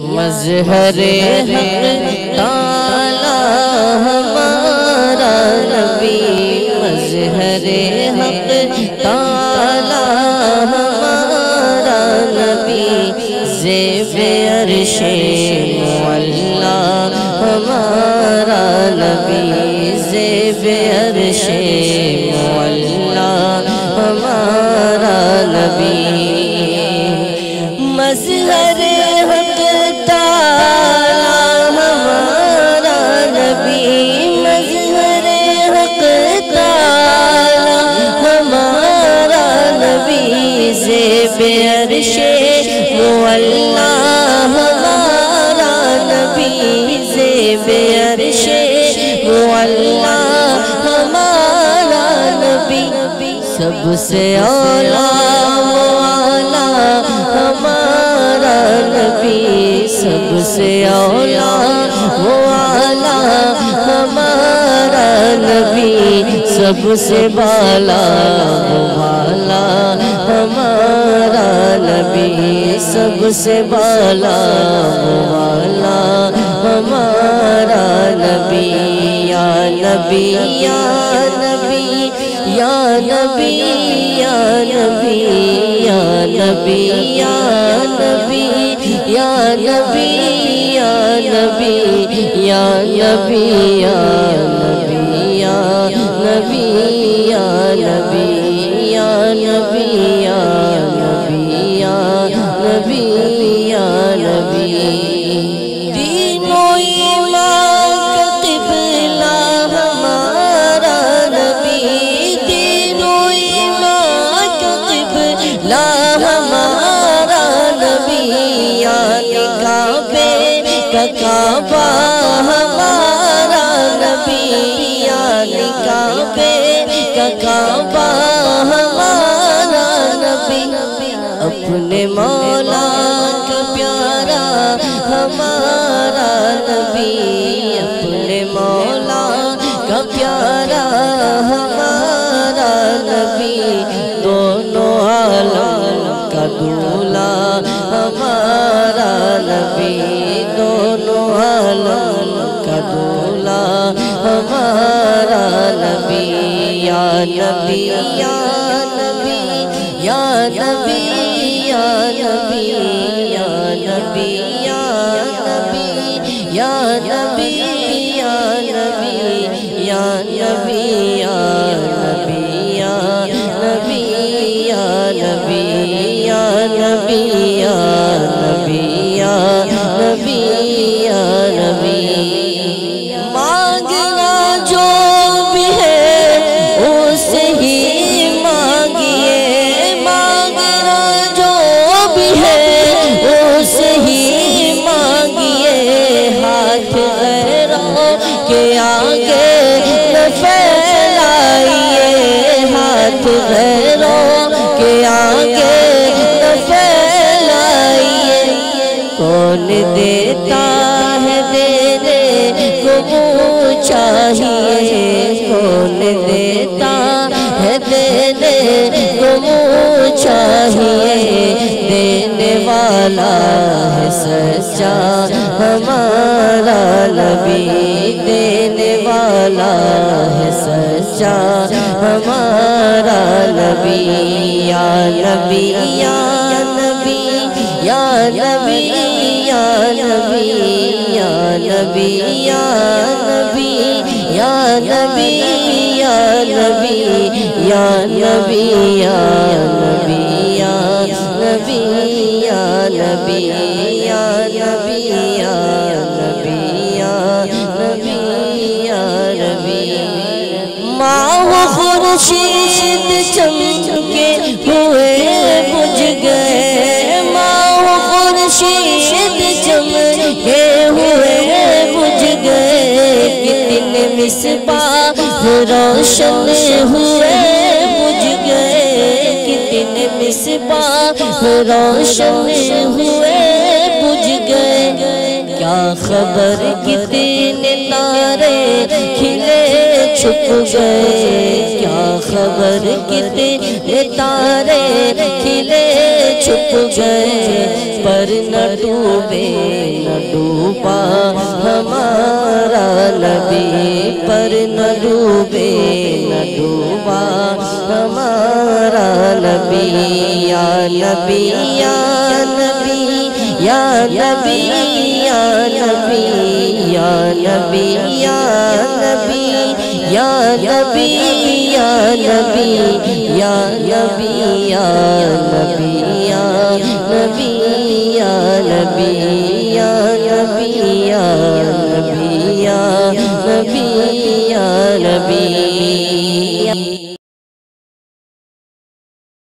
مظہر حق تالا ہمارا نبی، مظہر حق تالا ہمارا نبی، زیب عرش مولا ہمارا نبی، زیب عرش مولا ہمارا نبی۔ مولا ہمارا نبی زیب عرش مولا ہمارا نبی، سب سے اولا مولا ہمارا نبی، سب سے اولا مولا سب سے بالا والا ہمارا نبی سب سے بالا والا ہمارا نبی یا نبی یا نبی یا نبی یا نبی یا نبی یا نبی یا نبی یا نبی یا نبی یا نبی کعبہ ہمارا نبی علی کعبے کا کعبہ ہمارا نبی اپنے مولا کا پیارا ہمارا نبی اپنے مولا کا پیارا نبی یا نبی یا نبی یا نبی یا نبی یا نبی یا نبی دیتا ہے، دینے کو چاہیے۔ دینے والا ہے سچا، ہمارا نبی۔ دینے والا ہے سچا، ہمارا نبی۔ یا نبی یا نبی یا نبی یا نبی یا نبی یا نبی یا نبی۔ یا نبی یا نبی یا نبی یا نبی یا نبی یا نبی یا نبی یا نبی یا نبی۔ ماں خورشید چمکے ہوئے بجھ گئے۔ ماں خورشید چمکے ہوئے بجھ گئے۔ کتنے مصباح روشن ہوئے بجھ گئے کتنے مصباح روشن ہوئے بجھ گئے۔ کیا خبر کتنے تارے کھلے چھپ گئے؟ کیا خبر کتنے تارے کھلے چھپ گئے؟ پر نہ ڈوبے نبی پر نہ ڈوبے نہ ڈوبا ہمارا نبی یا نبی یا نبی یا نبی یا نبی یا نبی یا نبی یا نبی یا نبی یا نبی یا نبی یا نبی یا نبی یا نبی نبی یا نبی